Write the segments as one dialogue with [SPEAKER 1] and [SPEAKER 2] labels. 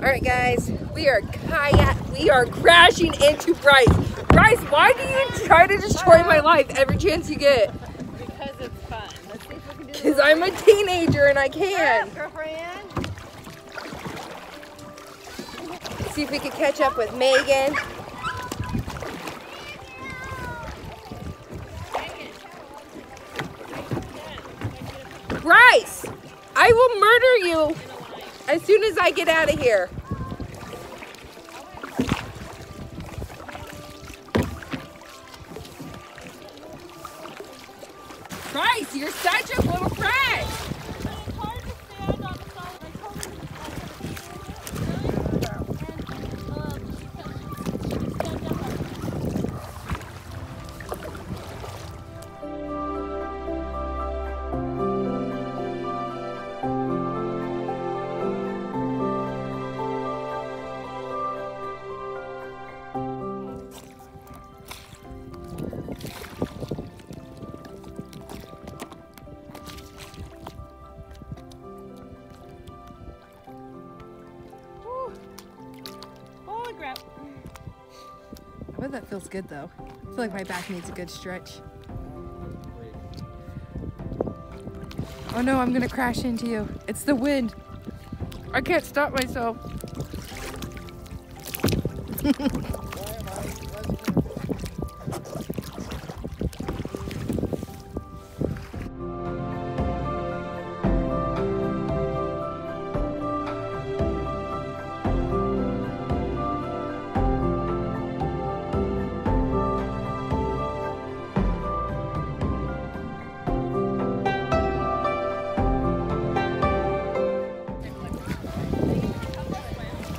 [SPEAKER 1] All right, guys, we are kayak. We are crashing into Bryce. Bryce, why do you try to destroy my life every chance you get?
[SPEAKER 2] Because it's fun. Let's see if we can do
[SPEAKER 1] Because I'm a teenager and I can.
[SPEAKER 2] it. Girlfriend.
[SPEAKER 1] See if we can catch up with Megan. Bryce, I will murder you as soon as I get out of here. Bryce, you're such a little that feels good though. I feel like my back needs a good stretch. Oh no, I'm gonna crash into you. It's the wind. I can't stop myself.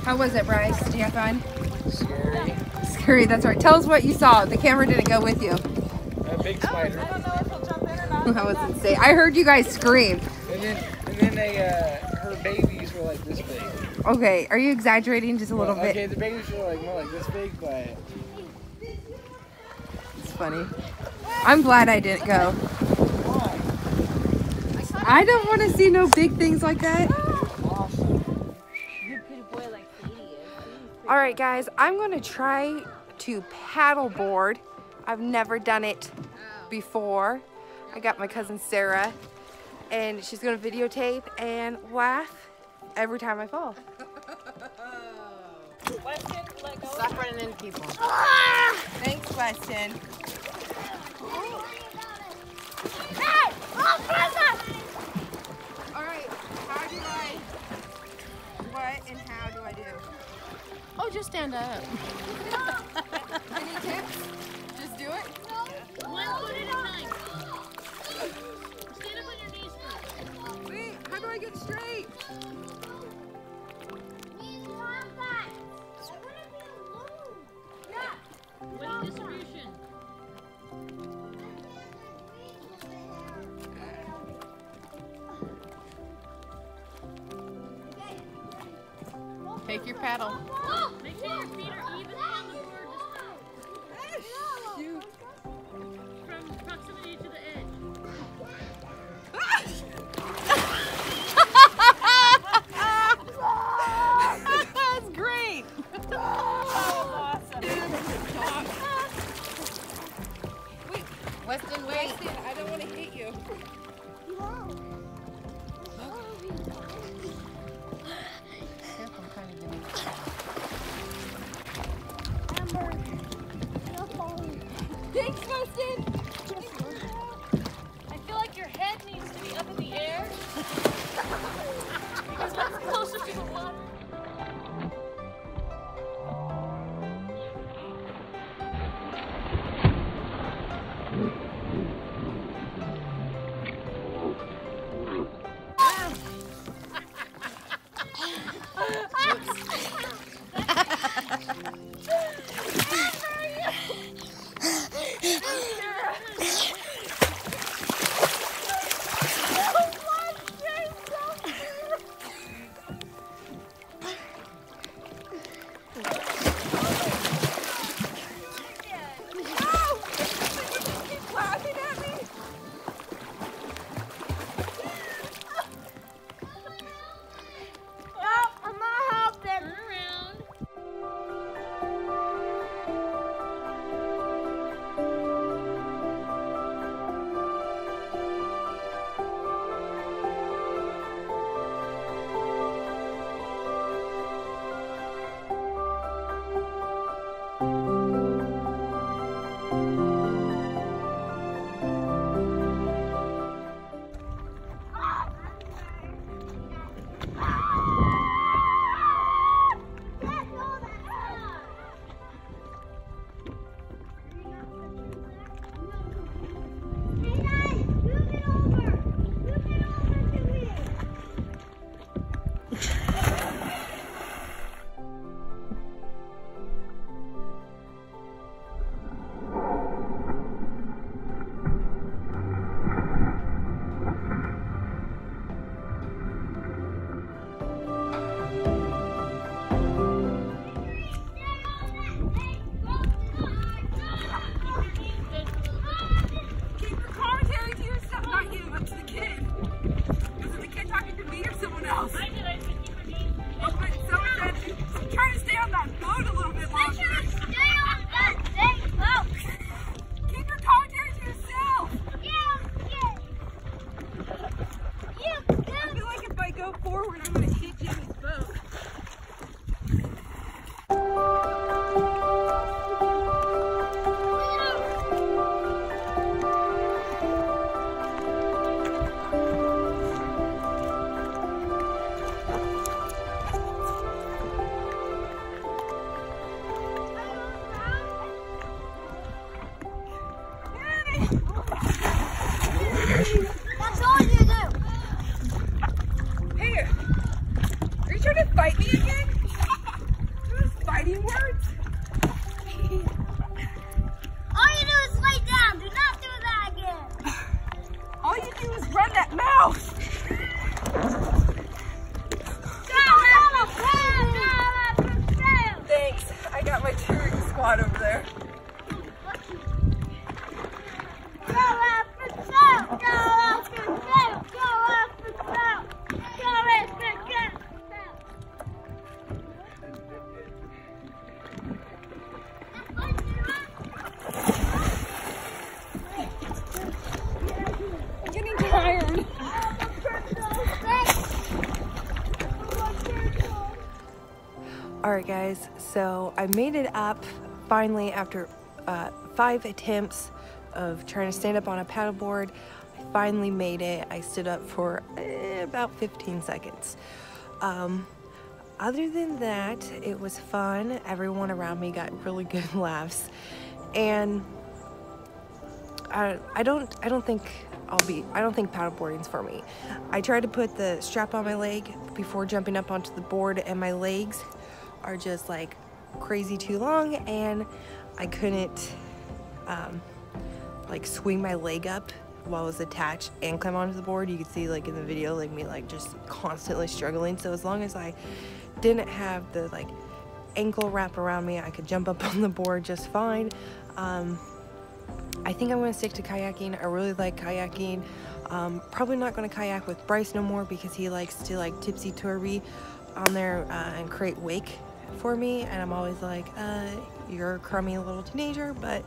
[SPEAKER 1] How was it, Bryce? Did you have fun?
[SPEAKER 3] Scary.
[SPEAKER 1] Scary, that's right. Tell us what you saw. The camera didn't go with you.
[SPEAKER 3] A big spider.
[SPEAKER 2] I don't know if he'll jump in or not.
[SPEAKER 1] That was insane. I heard you guys scream.
[SPEAKER 3] And then, and then they, uh, her babies were like this big.
[SPEAKER 1] Okay, are you exaggerating just a little bit?
[SPEAKER 3] okay, the babies were like more like this big, but
[SPEAKER 1] It's funny. I'm glad I didn't go. I don't want to see no big things like that. All right, guys, I'm going to try to paddleboard. I've never done it before. I got my cousin Sarah, and she's going to videotape and laugh every time I fall.
[SPEAKER 2] Weston, let go.
[SPEAKER 4] Stop running into people.
[SPEAKER 1] Thanks, Weston.
[SPEAKER 4] Stand up.
[SPEAKER 1] Any tips? Just do it?
[SPEAKER 5] One foot at a time. Stand up on your knees first.
[SPEAKER 1] Wait, how do I get straight?
[SPEAKER 5] Weight distribution.
[SPEAKER 4] Take your paddle.
[SPEAKER 5] Sure your feet are evenly
[SPEAKER 1] Alright guys, so I made it up finally after uh, five attempts of trying to stand up on a paddleboard. I finally made it. I stood up for eh, about 15 seconds. Um, other than that, it was fun. Everyone around me got really good laughs. And I, I don't I don't think I'll be I don't think paddleboarding's for me. I tried to put the strap on my leg before jumping up onto the board and my legs are just like crazy too long and I couldn't um, like swing my leg up while it was attached and climb onto the board. You can see like in the video like me like just constantly struggling. So as long as I didn't have the like ankle wrap around me I could jump up on the board just fine. Um, I think I'm to stick to kayaking. I really like kayaking. Um, probably not going to kayak with Bryce no more because he likes to like tipsy turvy on there uh, and create wake for me. And I'm always like, uh, you're a crummy little teenager, but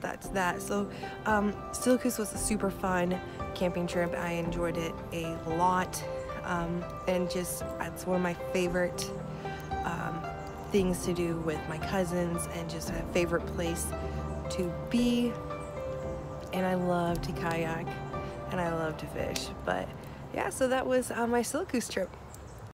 [SPEAKER 1] that's that. So um, was a super fun camping trip. I enjoyed it a lot. Um, and just, it's one of my favorite um, things to do with my cousins and just a favorite place to be and I love to kayak and I love to fish. But yeah, so that was uh, my Siltcoos trip.